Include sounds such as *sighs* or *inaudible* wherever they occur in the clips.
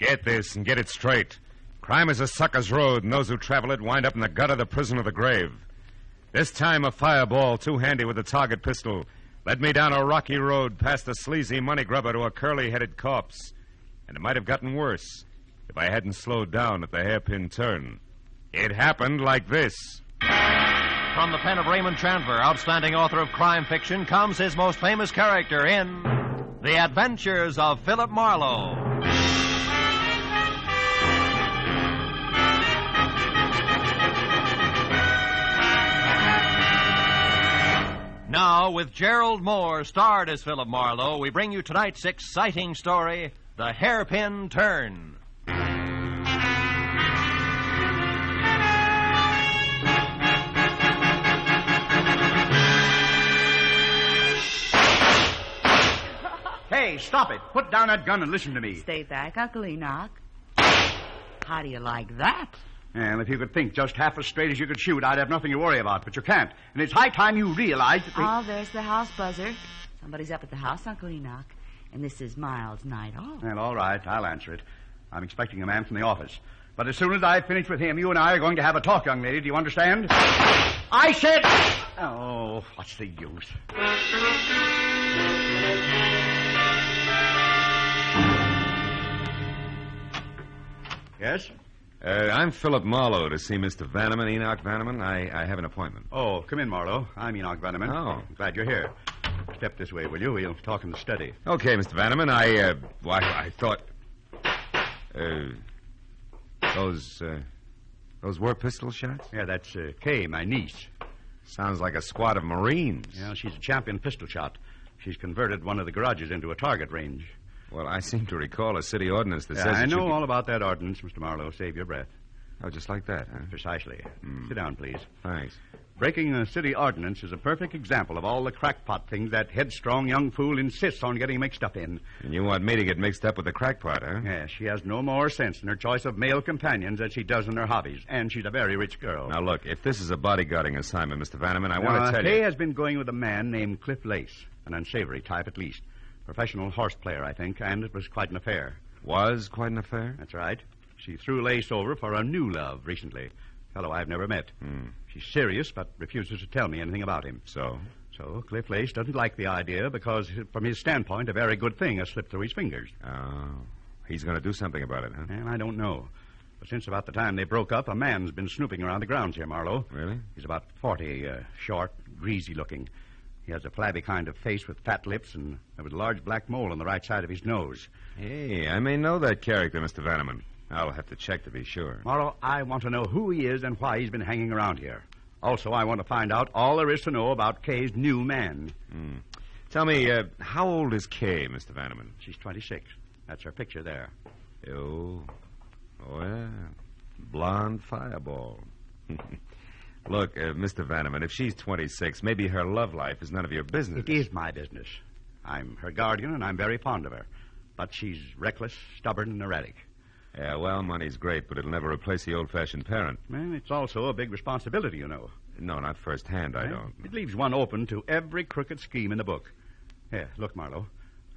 Get this and get it straight. Crime is a sucker's road, and those who travel it wind up in the gutter, of the prison, or the grave. This time, a fireball, too handy with a target pistol, led me down a rocky road past a sleazy money grubber to a curly headed corpse. And it might have gotten worse if I hadn't slowed down at the hairpin turn. It happened like this. From the pen of Raymond Chandler, outstanding author of crime fiction, comes his most famous character in The Adventures of Philip Marlowe. Now, with Gerald Mohr starred as Philip Marlowe, we bring you tonight's exciting story, The Hairpin Turn. Hey, stop it. Put down that gun and listen to me. Stay back, Uncle Enoch. How do you like that? Well, if you could think just half as straight as you could shoot, I'd have nothing to worry about, but you can't. And it's high time you realized that. Oh, there's the house buzzer. Somebody's up at the house, Uncle Enoch. And this is Miles' night off. Well, all right, I'll answer it. I'm expecting a man from the office. But as soon as I've finished with him, you and I are going to have a talk, young lady. Do you understand? I said. Oh, what's the use? Yes? Uh, I'm Philip Marlowe to see Mr. Vanneman, Enoch Vanneman. I, I have an appointment. Oh, come in, Marlowe. I'm Enoch Vanneman. Oh. Glad you're here. Step this way, will you? We'll talk in the study. Okay, Mr. Vanneman. I, uh, why, I thought. Uh, those, uh, those were pistol shots? Yeah, that's uh, Kay, my niece. Sounds like a squad of Marines. Yeah, she's a champion pistol shot. She's converted one of the garages into a target range. Well, I seem to recall a city ordinance that Yeah, says. I know be- all about that ordinance, Mr. Marlowe. Save your breath. Oh, just like that, huh? Precisely. Hmm. Sit down, please. Thanks. Breaking a city ordinance is a perfect example of all the crackpot things that headstrong young fool insists on getting mixed up in. And you want me to get mixed up with the crackpot, huh? Yeah, she has no more sense in her choice of male companions than she does in her hobbies. And she's a very rich girl. Now, look, if this is a bodyguarding assignment, Mr. Vanneman, I want to tell Kay you. has been going with a man named Cliff Lace, an unsavory type at least. Professional horse player, I think, and it was quite an affair. Was quite an affair? That's right. She threw Lace over for a new love recently. Fellow I've never met. She's serious, but refuses to tell me anything about him. So? So Cliff Lace doesn't like the idea because, from his standpoint, a very good thing has slipped through his fingers. Oh. He's going to do something about it, huh? And I don't know. But since about the time they broke up, a man's been snooping around the grounds here, Marlowe. Really? He's about 40, uh, short, greasy looking. He has a flabby kind of face with fat lips, and there was a large black mole on the right side of his nose. Hey, I may know that character, Mr. Vanneman. I'll have to check to be sure. Marlowe, I want to know who he is and why he's been hanging around here. Also, I want to find out all there is to know about Kay's new man. Tell me, uh, how old is Kay, Mr. Vanneman? She's 26. That's her picture there. Oh, Oh, yeah. blonde fireball. *laughs* Look, uh, Mr. Vanneman, if she's 26, maybe her love life is none of your business. It is my business. I'm her guardian, and I'm very fond of her. But she's reckless, stubborn, and erratic. Yeah, well, money's great, but it'll never replace the old-fashioned parent. And it's also a big responsibility, you know. No, not firsthand, I Eh? don't. It leaves one open to every crooked scheme in the book. Here, look, Marlowe.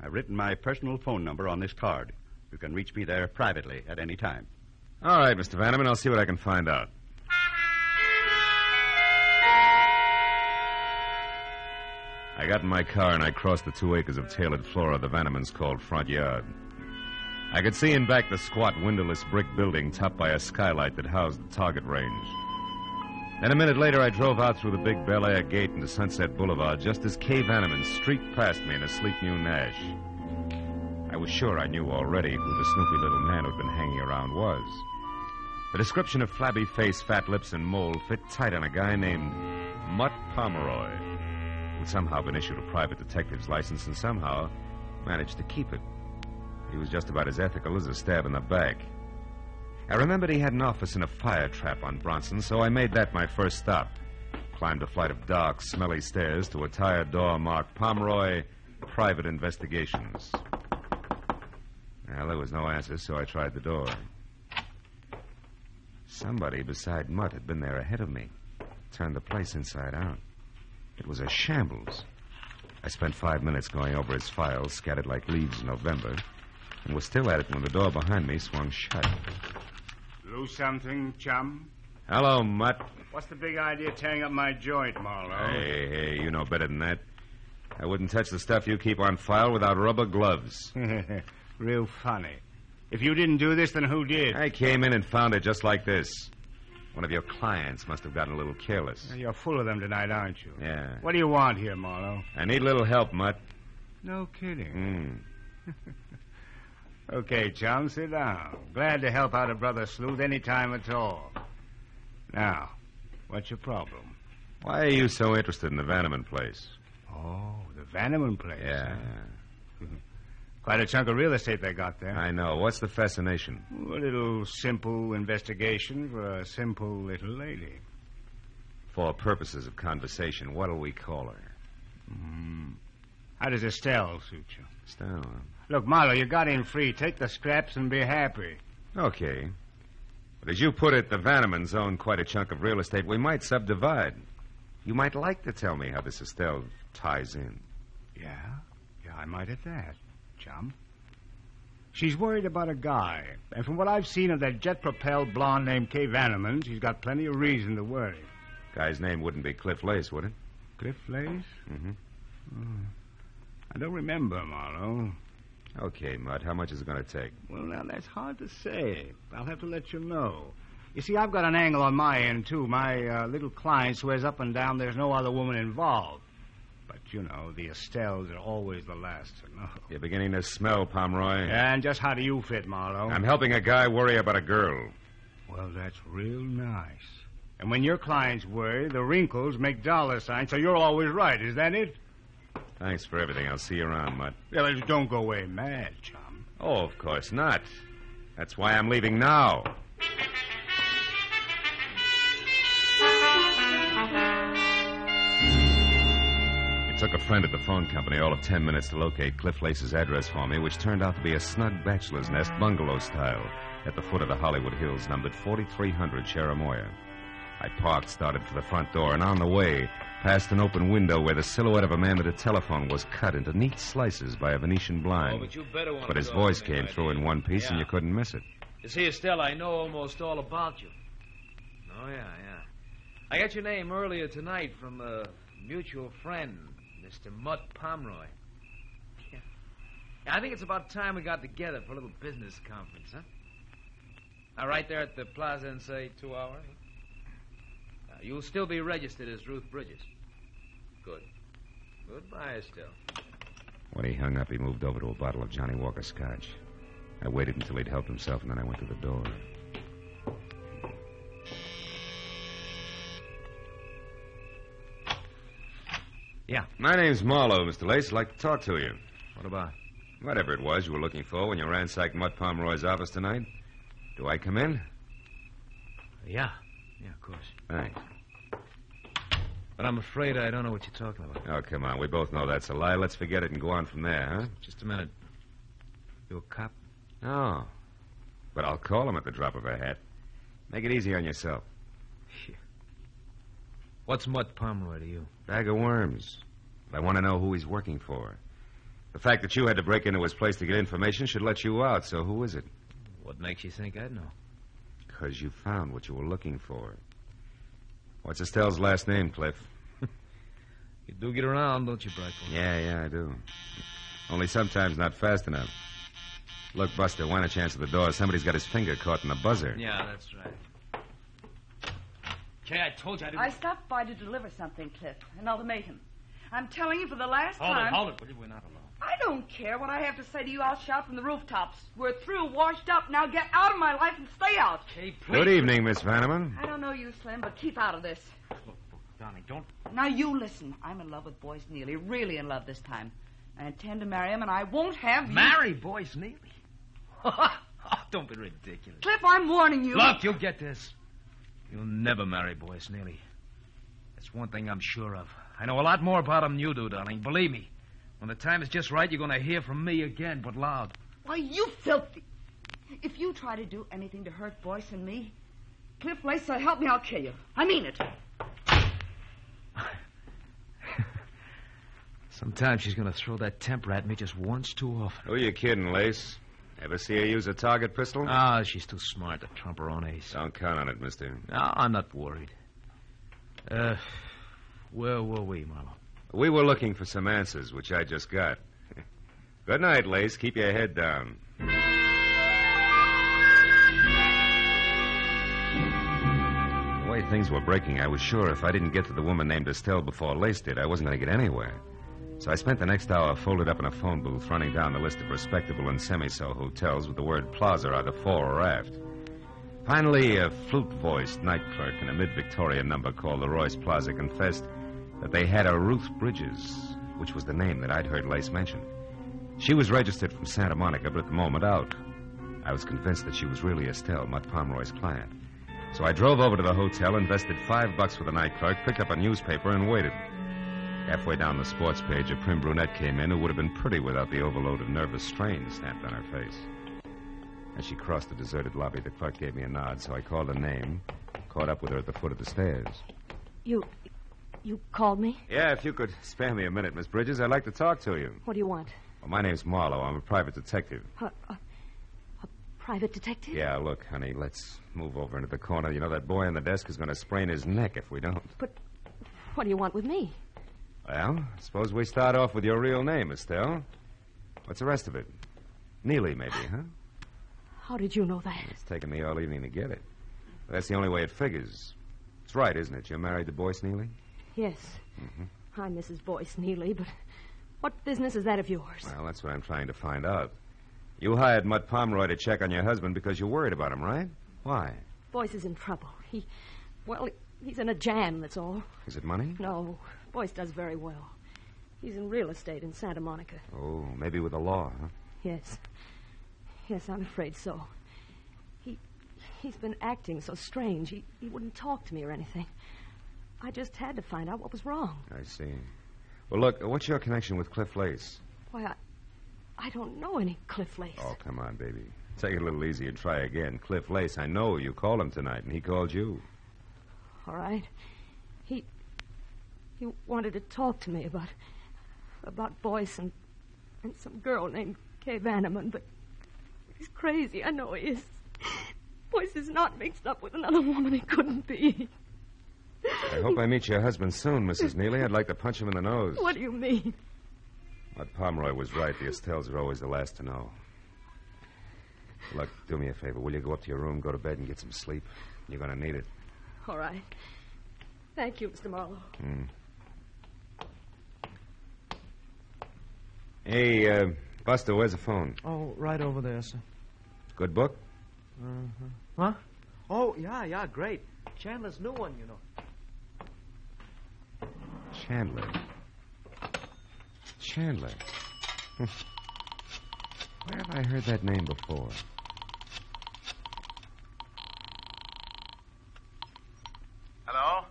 I've written my personal phone number on this card. You can reach me there privately at any time. All right, Mr. Vanneman, I'll see what I can find out. I got in my car and I crossed the two acres of tailored flora the Vannemans called front yard. I could see in back the squat, windowless brick building topped by a skylight that housed the target range. Then a minute later, I drove out through the big Bel Air gate into Sunset Boulevard just as Kay Vanneman streaked past me in a sleek new Nash. I was sure I knew already who the snoopy little man who'd been hanging around was. The description of flabby face, fat lips, and mole fit tight on a guy named Mutt Pomeroy, somehow been issued a private detective's license and somehow managed to keep it. He was just about as ethical as a stab in the back. I remembered he had an office in a fire trap on Bronson, so I made that my first stop. Climbed a flight of dark, smelly stairs to a tired door marked Pomeroy Private Investigations. Well, there was no answer, so I tried the door. Somebody beside Mutt had been there ahead of me, turned the place inside out. It was a shambles. I spent five minutes going over his files, scattered like leaves in November. and was still at it when the door behind me swung shut. Lose something, chum? Hello, Mutt. What's the big idea tearing up my joint, Marlowe? Hey, hey, you know better than that. I wouldn't touch the stuff you keep on file without rubber gloves. *laughs* Real funny. If you didn't do this, then who did? I came in and found it just like this. One of your clients must have gotten a little careless. You're full of them tonight, aren't you? Yeah. What do you want here, Marlowe? I need a little help, Mutt. No kidding. Mm. *laughs* Okay, chum, sit down. Glad to help out a brother sleuth any time at all. Now, what's your problem? Why are you so interested in the Vanneman place? Oh, the Vanneman place. Yeah, huh? *laughs* Quite a chunk of real estate they got there. I know. What's the fascination? A little simple investigation for a simple little lady. For purposes of conversation, what'll we call her? Mm. How does Estelle suit you? Estelle. Look, Marlowe, you got in free. Take the scraps and be happy. Okay. But as you put it, the Vannemans own quite a chunk of real estate. We might subdivide. You might like to tell me how this Estelle ties in. Yeah? Yeah, I might at that, chum. She's worried about a guy. And from what I've seen of that jet propelled blonde named Kay Vanneman, she's got plenty of reason to worry. Guy's name wouldn't be Cliff Lace, would it? Cliff Lace? Mm-hmm. Oh. I don't remember, Marlowe. Okay, Mutt. How much is it going to take? Well, now, that's hard to say. I'll have to let you know. You see, I've got an angle on my end, too. My uh, little client swears up and down there's no other woman involved. But, you know, the Estelles are always the last to know. You're beginning to smell, Pomeroy. And just how do you fit, Marlowe? I'm helping a guy worry about a girl. Well, that's real nice. And when your clients worry, the wrinkles make dollar signs, so you're always right. Is that it? Thanks for everything. I'll see you around, Mutt. Yeah, but don't go away mad, chum. Oh, of course not. That's why I'm leaving now. Friend at the phone company all of ten minutes to locate Cliff Lace's address for me, which turned out to be a snug bachelor's nest bungalow style at the foot of the Hollywood Hills, numbered 4300 Cherimoya. I parked, started for the front door, and on the way, past an open window where the silhouette of a man at a telephone was cut into neat slices by a Venetian blind. Oh, but you better want But his voice came through in one piece, and you couldn't miss it. You see, Estelle, I know almost all about you. Oh, yeah, yeah. I got your name earlier tonight from a mutual friend, Mr. Mutt Pomeroy. Yeah. yeah. I think it's about time we got together for a little business conference, huh? Now, right there at the plaza in, say, two hours? Now, you'll still be registered as Ruth Bridges. Good. Goodbye, Estelle. When he hung up, he moved over to a bottle of Johnnie Walker scotch. I waited until he'd helped himself, and then I went to the door. Yeah. My name's Marlowe, Mr. Lace. I'd like to talk to you. What about? Whatever it was you were looking for when you ransacked Mutt Pomeroy's office tonight. Do I come in? Yeah. Yeah, of course. Thanks. But I'm afraid I don't know what you're talking about. Oh, come on. We both know that's a lie. Let's forget it and go on from there, huh? Just a minute. You a cop? No. But I'll call him at the drop of a hat. Make it easy on yourself. What's Mutt Pomeroy to you? Bag of worms. But I want to know who he's working for. The fact that you had to break into his place to get information should let you out, so who is it? What makes you think I'd know? Because you found what you were looking for. What's Estelle's last name, Cliff? *laughs* You do get around, don't you, Brightfoot? Yeah, yeah, I do. Only sometimes not fast enough. Look, Buster, why don't you answer the door? Somebody's got his finger caught in the buzzer. Yeah, that's right. Kay, I told you I didn't. I stopped by to deliver something, Cliff. An ultimatum. I'm telling you for the last Hold time. it, hold it. will you? We're not alone. I don't care what I have to say to you. I'll shout from the rooftops. We're through, washed up. Now get out of my life and stay out. Kay, please. Good evening, Miss Vanneman. I don't know you, Slim, but keep out of this. Look, look, darling, don't. Now you listen. I'm in love with Boyce Neely. Really in love this time. I intend to marry him, and I won't have you. Marry Boyce Neely. oh, *laughs* don't be ridiculous. Cliff, I'm warning you. Look, you'll get this. You'll never marry Boyce Neely. That's one thing I'm sure of. I know a lot more about him than you do, darling. Believe me. When the time is just right, you're going to hear from me again, but loud. Why, you filthy. If you try to do anything to hurt Boyce and me, Cliff Lace, so help me, I'll kill you. I mean it. *laughs* Sometimes she's going to throw that temper at me just once too often. Who you kidding, Lace? Ever see her use a target pistol? Ah, she's too smart to trump her own ace. Don't count on it, mister. No, I'm not worried. Uh, where were we, Marlowe? We were looking for some answers, which I just got. *laughs* Good night, Lace. Keep your head down. The way things were breaking, I was sure if I didn't get to the woman named Estelle before Lace did, I wasn't going to get anywhere. So I spent the next hour folded up in a phone booth running down the list of respectable and semi-so hotels with the word plaza either fore or aft. Finally, a flute-voiced night clerk in a mid-Victorian number called the Royce Plaza confessed that they had a Ruth Bridges, which was the name that I'd heard Lace mention. She was registered from Santa Monica, but at the moment out. I was convinced that she was really Estelle, Mutt Pomeroy's client. So I drove over to the hotel, invested five bucks with the night clerk, picked up a newspaper, and waited. Halfway down the sports page, a prim brunette came in who would have been pretty without the overload of nervous strain stamped on her face. As she crossed the deserted lobby, the clerk gave me a nod, so I called her name, caught up with her at the foot of the stairs. You. You called me? Yeah, if you could spare me a minute, Miss Bridges, I'd like to talk to you. What do you want? Well, my name's Marlowe. I'm a private detective. A private detective? Yeah, look, honey, let's move over into the corner. You know, that boy on the desk is going to sprain his neck if we don't. But what do you want with me? Well, suppose we start off with your real name, Estelle. What's the rest of it? Neely, maybe, huh? How did you know that? It's taken me all evening to get it. But that's the only way it figures. It's right, isn't it? You're married to Boyce Neely? Yes. Mm-hmm. I'm Mrs. Boyce Neely, but what business is that of yours? Well, that's what I'm trying to find out. You hired Mutt Pomeroy to check on your husband because you're worried about him, right? Why? Boyce is in trouble. He. Well, he's in a jam, that's all. Is it money? No, Boyce does very well. He's in real estate in Santa Monica. Oh, maybe with the law, huh? Yes. Yes, I'm afraid so. He. He's been acting so strange. He, he wouldn't talk to me or anything. I just had to find out what was wrong. I see. Well, look, uh, what's your connection with Cliff Lace? Why, I. I don't know any Cliff Lace. Oh, come on, baby. Take it a little easy and try again. Cliff Lace, I know you called him tonight, and he called you. All right. He. He wanted to talk to me about. about Boyce and. and some girl named Kay Vanneman, but. He's crazy. I know he is. Boyce is not mixed up with another woman. He couldn't be. I hope I meet your husband soon, Mrs. Neely. I'd like to punch him in the nose. What do you mean? But Pomeroy was right. The Estelles are always the last to know. Look, do me a favor. Will you go up to your room, go to bed, and get some sleep? You're going to need it. All right. Thank you, Mr. Marlowe. Mm. Hey, uh, Buster, where's the phone? Oh, right over there, sir. Good book? Huh? Oh, yeah, yeah, great. Chandler's new one, you know. Chandler. Chandler. *laughs* Where have I heard that name before? Hello?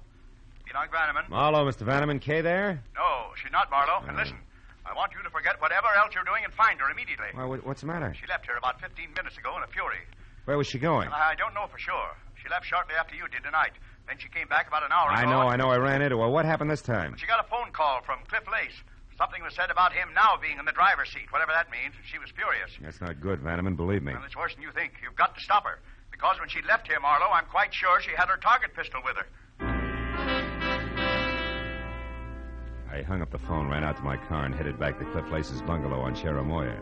Enoch Vanneman? Marlowe, Mr. Vanneman. Kay there? No, she's not, Marlowe. And Uh. listen, I want you to forget whatever else you're doing and find her immediately. What- what's the matter? She left here about 15 minutes ago in a fury. Where was she going? I don't know for sure. She left shortly after you did tonight. Then she came back about an hour I ago. I know, I know. I ran into her. What happened this time? She got a phone call from Cliff Lace. Something was said about him now being in the driver's seat, whatever that means. She was furious. That's not good, Vanneman. Believe me. Well, it's worse than you think. You've got to stop her. Because when she left here, Marlowe, I'm quite sure she had her target pistol with her. I hung up the phone, ran out to my car, and headed back to Cliff Lace's bungalow on Cherimoya.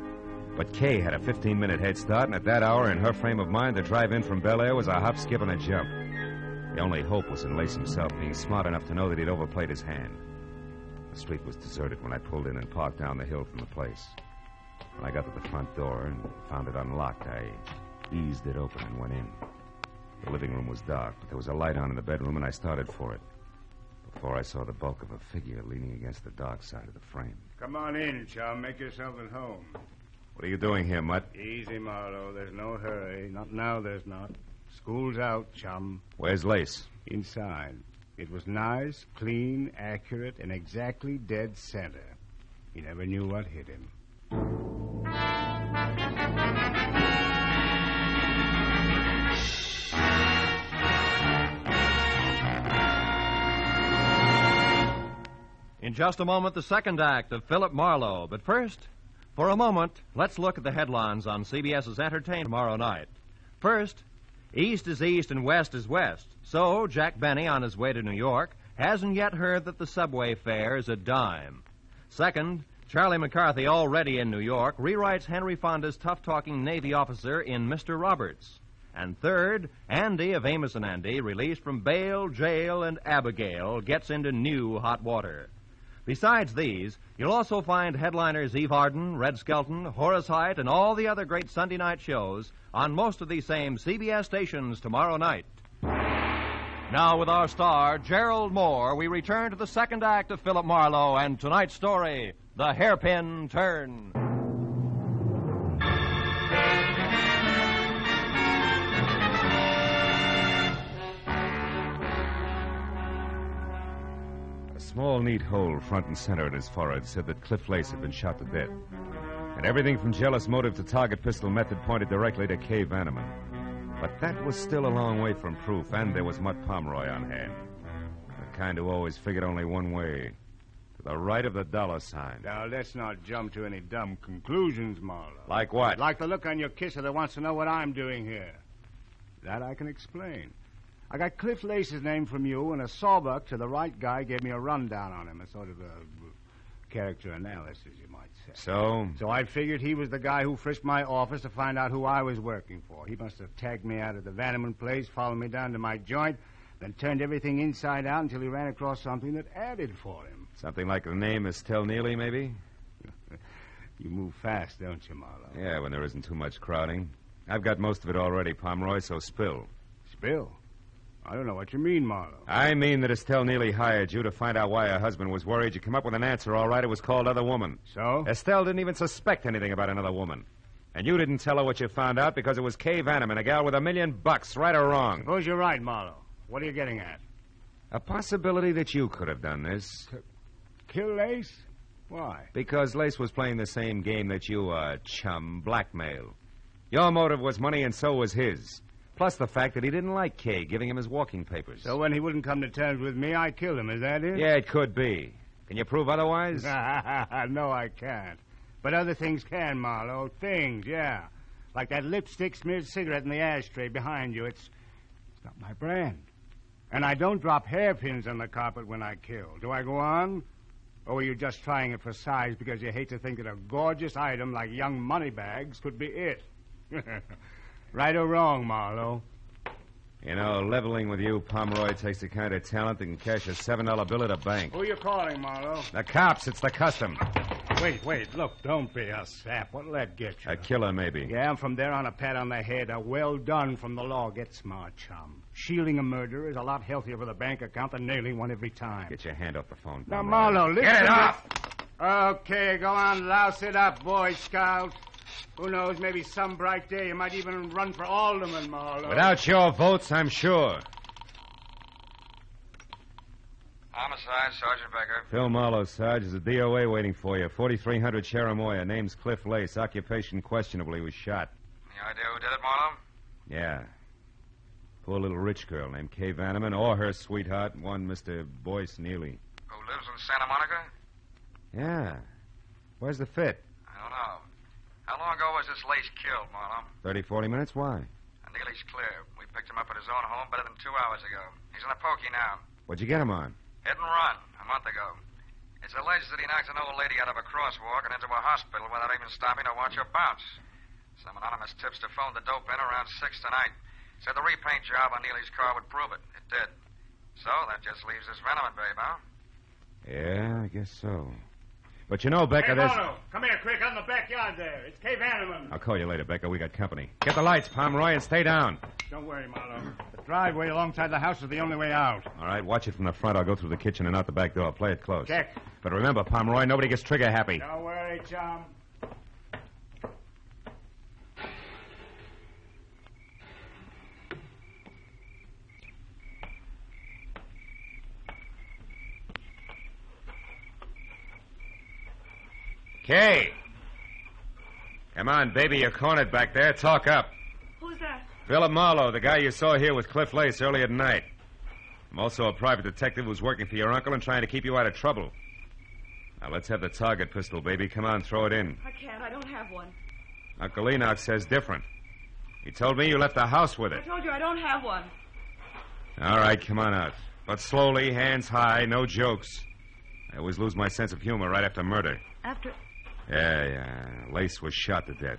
But Kay had a 15 minute head start, and at that hour, in her frame of mind, the drive in from Bel Air was a hop, skip, and a jump. The only hope was in Lace himself being smart enough to know that he'd overplayed his hand. The street was deserted when I pulled in and parked down the hill from the place. When I got to the front door and found it unlocked, I eased it open and went in. The living room was dark, but there was a light on in the bedroom, and I started for it. Before I saw the bulk of a figure leaning against the dark side of the frame. Come on in, chum. Make yourself at home. What are you doing here, Mutt? Easy, Marlowe. There's no hurry. Not now, there's not. School's out, chum. Where's Lace? Inside. It was nice, clean, accurate, and exactly dead center. He never knew what hit him. In just a moment, the second act of Philip Marlowe. But first, For a moment, let's look at the headlines on CBS's Entertainment tomorrow night. First, East is East and West is West. So, Jack Benny, on his way to New York, hasn't yet heard that the subway fare is a dime. Second, Charlie McCarthy, already in New York, rewrites Henry Fonda's tough talking Navy officer in Mr. Roberts. And third, Andy of Amos and Andy, released from bail, jail, and Abigail, gets into new hot water. Besides these, you'll also find headliners Eve Arden, Red Skelton, Horace Heidt, and all the other great Sunday night shows on most of these same CBS stations tomorrow night. Now, with our star, Gerald Mohr, we return to the second act of Philip Marlowe and tonight's story, The Hairpin Turn. Small, neat hole front and center in his forehead said that Cliff Lace had been shot to death. And everything from jealous motive to target pistol method pointed directly to Kay Vanneman. But that was still a long way from proof, and there was Mutt Pomeroy on hand. The kind who always figured only one way to the right of the dollar sign. Now, let's not jump to any dumb conclusions, Marlowe. Like what? Like the look on your kisser that wants to know what I'm doing here. That I can explain. I got Cliff Lace's name from you, and a sawbuck to the right guy gave me a rundown on him, a sort of a character analysis, you might say. So? So I figured he was the guy who frisked my office to find out who I was working for. He must have tagged me out of the Vanneman place, followed me down to my joint, then turned everything inside out until he ran across something that added for him. Something like the name Estelle Neely, maybe? *laughs* You move fast, don't you, Marlowe? Yeah, when there isn't too much crowding. I've got most of it already, Pomeroy, so spill. Spill? I don't know what you mean, Marlowe. I mean that Estelle Neely hired you to find out why her husband was worried. You come up with an answer, all right. It was called Other Woman. So? Estelle didn't even suspect anything about another woman. And you didn't tell her what you found out because it was Kay Vanneman, a gal with a million bucks, right or wrong. Suppose you're right, Marlowe. What are you getting at? A possibility that you could have done this. Kill Lace? Why? Because Lace was playing the same game that you are, chum, blackmail. Your motive was money, and so was his. Plus the fact that he didn't like Kay giving him his walking papers. So when he wouldn't come to terms with me, I killed him. Is that it? Yeah, it could be. Can you prove otherwise? *laughs* no, I can't. But other things can, Marlowe. Things, yeah. Like that lipstick smeared cigarette in the ashtray behind you. It's, it's not my brand. And I don't drop hairpins on the carpet when I kill. Do I go on? Or were you just trying it for size because you hate to think that a gorgeous item like young moneybags could be it? *laughs* right or wrong, Marlowe? You know, leveling with you, Pomeroy, takes the kind of talent that can cash a $7 bill at a bank. Who you calling, Marlowe? The cops, it's the custom. Wait, wait, look, don't be a sap. What'll that get you? A killer, maybe. Yeah, and from there on, a pat on the head, a well done from the law. Get smart, chum. Shielding a murderer is a lot healthier for the bank account than nailing one every time. Get your hand off the phone. Now, Pomeroy. Marlowe, listen. Get it off! Okay, go on, louse it up, Boy Scout. Who knows, maybe some bright day you might even run for alderman, Marlowe. Without your votes, I'm sure. Homicide, Sergeant Becker. Phil Marlowe, Sarge, is a DOA waiting for you. 4300 Cherimoya. Name's Cliff Lace. Occupation questionable. He was shot. Any idea who did it, Marlowe? Yeah. Poor little rich girl named Kay Vanneman, or her sweetheart, one Mr. Boyce Neely. Who lives in Santa Monica? Yeah. Where's the fit? I don't know. How long ago was this lace killed, 30, 40 minutes? Why? Neely's clear. We picked him up at his own home better than two hours ago. He's in a pokey now. What'd you get him on? Hit and run a month ago. It's alleged that he knocked an old lady out of a crosswalk and into a hospital without even stopping to watch her bounce. Some anonymous tipster phoned the dope in around 6 tonight. Said the repaint job on Neely's car would prove it. It did. So that just leaves this Vanneman babe, huh? Yeah, I guess so. But you know, Becker, Hey, there's. Marlowe, come here, quick, out in the backyard there. It's Kay Vanneman. I'll call you later, Becker. We got company. Get the lights, Pomeroy, and stay down. Don't worry, Marlowe. The driveway alongside the house is the only way out. All right, watch it from the front. I'll go through the kitchen and out the back door. Play it close. Check. But remember, Pomeroy, nobody gets trigger happy. Don't worry, chum. Kay! Come on, baby. You're cornered back there. Talk up. Who's that? Philip Marlowe, the guy you saw here with Cliff Lace earlier tonight. I'm also a private detective who's working for your uncle and trying to keep you out of trouble. Now, let's have the target pistol, baby. Come on, throw it in. I can't. I don't have one. Uncle Enoch says different. He told me you left the house with it. I told you I don't have one. All right, come on out. But slowly, hands high, no jokes. I always lose my sense of humor right after murder. After. Yeah, yeah. Lace was shot to death.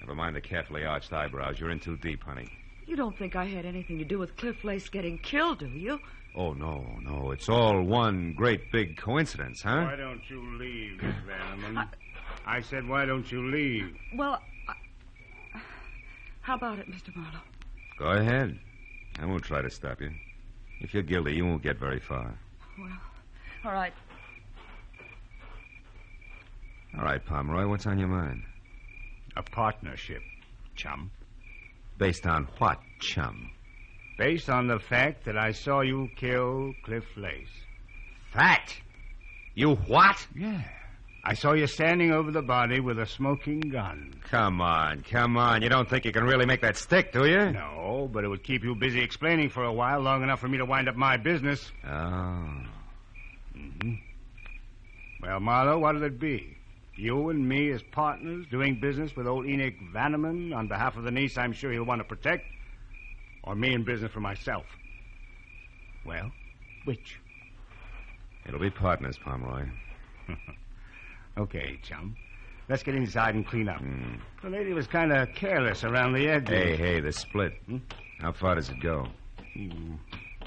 Never mind the carefully arched eyebrows. You're in too deep, honey. You don't think I had anything to do with Cliff Lace getting killed, do you? Oh, no, no. It's all one great big coincidence, huh? Why don't you leave, Miss Vanneman? I said, why don't you leave? Well, I... how about it, Mr. Marlowe? Go ahead. I won't try to stop you. If you're guilty, you won't get very far. Well, all right. All right, Pomeroy, what's on your mind? A partnership, chum. Based on what, chum? Based on the fact that I saw you kill Cliff Lace. Fact? You what? Yeah. I saw you standing over the body with a smoking gun. Come on, come on. You don't think you can really make that stick, do you? No, but it would keep you busy explaining for a while, long enough for me to wind up my business. Oh. Mm-hmm. Well, Marlowe, what'll it be? You and me as partners doing business with old Enoch Vanneman on behalf of the niece I'm sure he'll want to protect? Or me in business for myself? Well, which? It'll be partners, Pomeroy. *laughs* Okay, chum. Let's get inside and clean up. Mm. The lady was kind of careless around the edges. Hey, hey, the split. Hmm? How far does it go?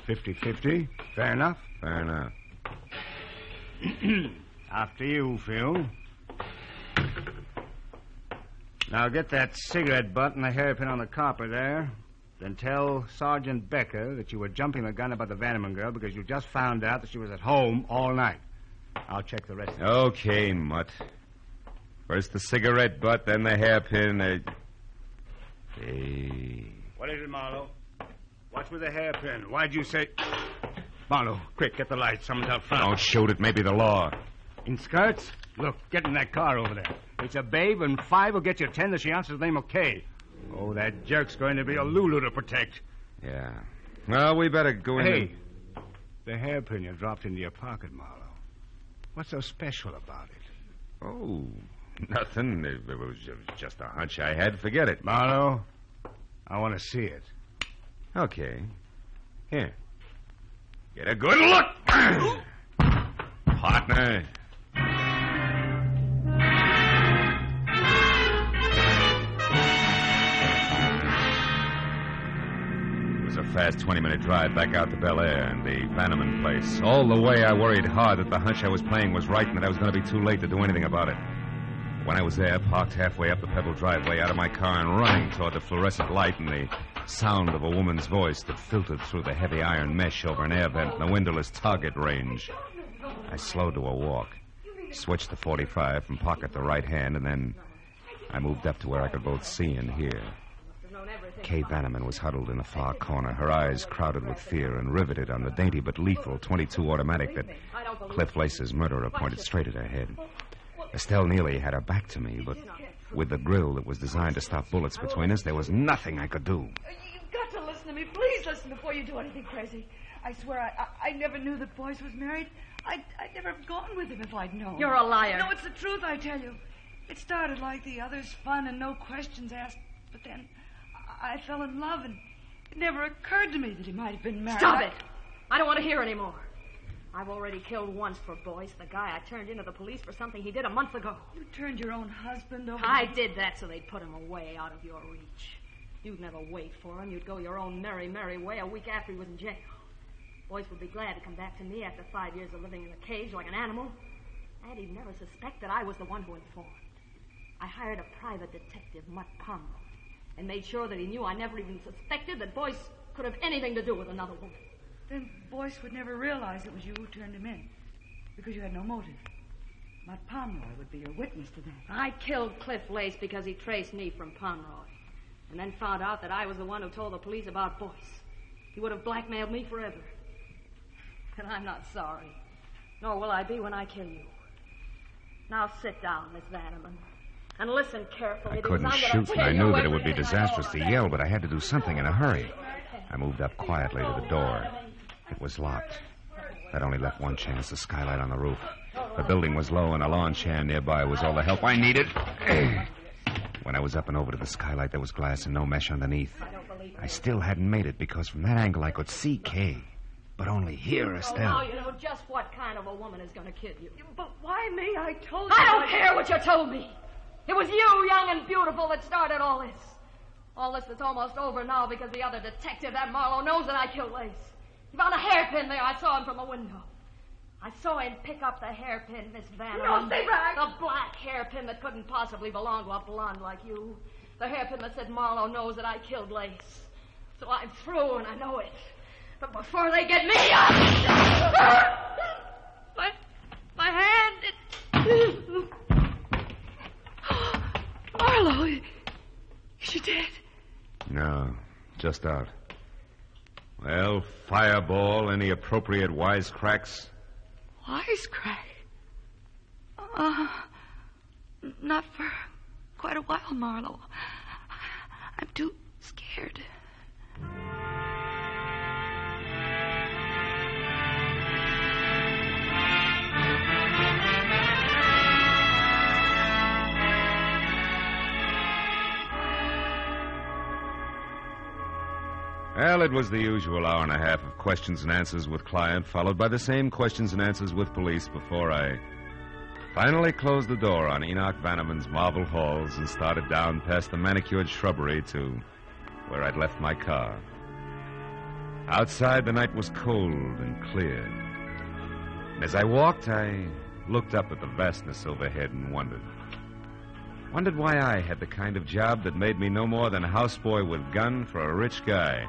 Fifty-fifty. Fair enough. Fair enough. *clears throat* After you, Phil. Now get that cigarette butt and the hairpin on the copper there. Then tell Sergeant Becker that you were jumping the gun about the Vanneman girl because you just found out that she was at home all night. I'll check the rest. Okay, Mutt. First the cigarette butt, then the hairpin. Uh... Hey. What is it, Marlowe? What's with the hairpin? Why'd you say. Marlowe, quick, get the light. Someone's out front. Don't shoot it. Maybe the law. In skirts? Look, get in that car over there. It's a babe, and five will get you ten that she answers the name of Kay. Oh, that jerk's going to be a Lulu to protect. Yeah. Well, we better go in. Hey, the hairpin you dropped into your pocket, Marlowe. What's so special about it? Oh, nothing. It, it was just a hunch I had. Forget it. Marlowe, I want to see it. Okay. Here. Get a good look. *clears throat* Partner. Fast 20 minute drive back out to Bel Air and the Vanneman place. All the way, I worried hard that the hunch I was playing was right and that I was going to be too late to do anything about it. When I was there, parked halfway up the pebble driveway out of my car and running toward the fluorescent light and the sound of a woman's voice that filtered through the heavy iron mesh over an air vent in the windowless target range. I slowed to a walk, switched to 45 from pocket to right hand, and then I moved up to where I could both see and hear. Kay Vanneman was huddled in a far corner, her eyes crowded with fear and riveted on the dainty but lethal 22 automatic that Cliff Lace's murderer pointed straight at her head. Estelle Neely had her back to me, but with the grill that was designed to stop bullets between us, there was nothing I could do. You've got to listen to me. Please listen before you do anything crazy. I swear I, I, I never knew that Boyce was married. I'd, I'd never have gone with him if I'd known. You're a liar. No, it's the truth, I tell you. It started like the others, fun and no questions asked. But then I, fell in love, and it never occurred to me that he might have been married. Stop I- it. I don't want to hear any more. I've already killed once for Boyce, the guy I turned into the police for something he did a month ago. You turned your own husband over. I did that so they'd put him away out of your reach. You'd never wait for him. You'd go your own merry, merry way a week after he was in jail. Boyce would be glad to come back to me after five years of living in a cage like an animal. And he'd never suspect that I was the one who informed. I hired a private detective, Mutt Pomeroy, and made sure that he knew I never even suspected that Boyce could have anything to do with another woman. Then Boyce would never realize it was you who turned him in. Because you had no motive. Mutt Pomeroy would be your witness to that. I killed Cliff Lace because he traced me from Pomeroy, and then found out that I was the one who told the police about Boyce. He would have blackmailed me forever. And I'm not sorry. Nor will I be when I kill you. Now sit down, Miss Vanneman, and listen carefully. I couldn't shoot, but tell I knew that it would be everything I know disastrous to yell, but I had to do something in a hurry. I moved up quietly to the door. It was locked. That only left one chance the skylight on the roof. The building was low, and a lawn chair nearby was all the help I needed. *clears throat* when I was up and over to the skylight, there was glass and no mesh underneath. I still hadn't made it because from that angle I could see Kay, but only hear Oh, Estelle. now you know just what kind of a woman is going to kill you. But why me? I told you. I don't care what you told me. It was you, young and beautiful, that started all this. All this that's almost over now because the other detective, that Marlowe, knows that I killed Lace. He found a hairpin there. I saw him from the window. I saw him pick up the hairpin, Miss Van. No, stay back. The black hairpin that couldn't possibly belong to a blonde like you. The hairpin that said Marlowe knows that I killed Lace. So I'm through, and I know it. But before they get me, I... *laughs* my, my hand, it... *laughs* Marlowe, is she dead? No, just out. Well, fireball, any appropriate wisecracks? Wisecrack. Uh, not for quite a while, Marlowe. I'm too scared. Well, it was the usual hour and a half of questions and answers with client, followed by the same questions and answers with police before I finally closed the door on Enoch Vanneman's marble halls and started down past the manicured shrubbery to where I'd left my car. Outside, the night was cold and clear. And as I walked, I looked up at the vastness overhead and wondered. Wondered why I had the kind of job that made me no more than a houseboy with gun for a rich guy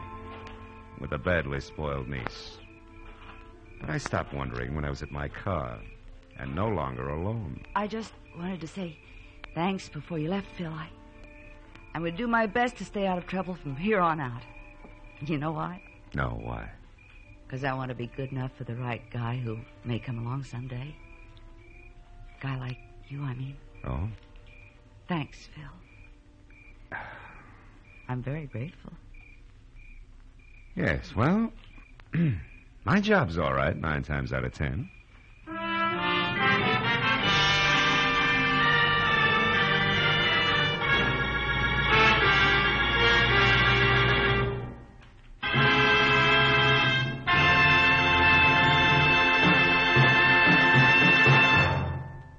with a badly spoiled niece. But I stopped wondering when I was at my car and no longer alone. I just wanted to say thanks before you left, Phil. I, going to do my best to stay out of trouble from here on out. You know why? No, why? Because I want to be good enough for the right guy who may come along someday. Guy like you, I mean. Oh? Thanks, Phil. *sighs* I'm very grateful. Yes, well, *clears throat* my job's all right, nine times out of ten.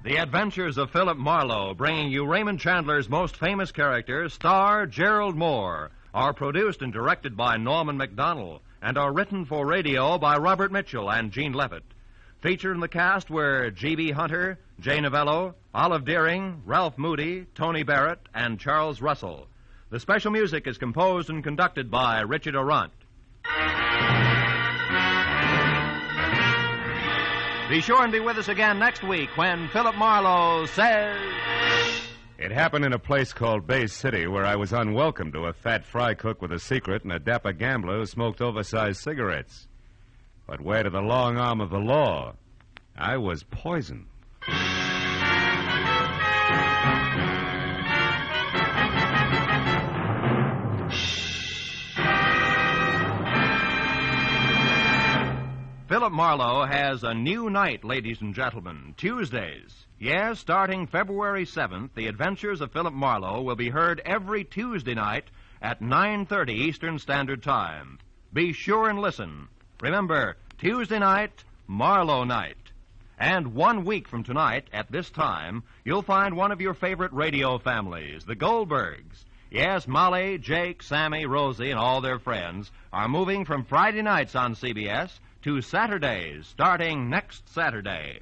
The Adventures of Philip Marlowe, bringing you Raymond Chandler's most famous character, star Gerald Mohr, are produced and directed by Norman Macdonnell and are written for radio by Robert Mitchell and Gene Levitt. Featured in the cast were G.B. Hunter, Jay Novello, Olive Deering, Ralph Moody, Tony Barrett, and Charles Russell. The special music is composed and conducted by Richard Aurandt. Be sure and be with us again next week when Philip Marlowe says. It happened in a place called Bay City where I was unwelcome to a fat fry cook with a secret and a dapper gambler who smoked oversized cigarettes. But where to the long arm of the law? I was poison. Philip Marlowe has a new night, ladies and gentlemen, Tuesdays. Yes, starting February 7th, the adventures of Philip Marlowe will be heard every Tuesday night at 9:30 Eastern Standard Time. Be sure and listen. Remember, Tuesday night, Marlowe night. And one week from tonight, at this time, you'll find one of your favorite radio families, the Goldbergs. Yes, Molly, Jake, Sammy, Rosie, and all their friends are moving from Friday nights on CBS to Saturdays, starting next Saturday.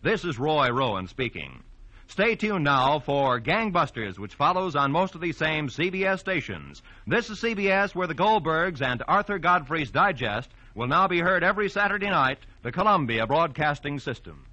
This is Roy Rowan speaking. Stay tuned now for Gangbusters, which follows on most of these same CBS stations. This is CBS, where the Goldbergs and Arthur Godfrey's Digest will now be heard every Saturday night, the Columbia Broadcasting System.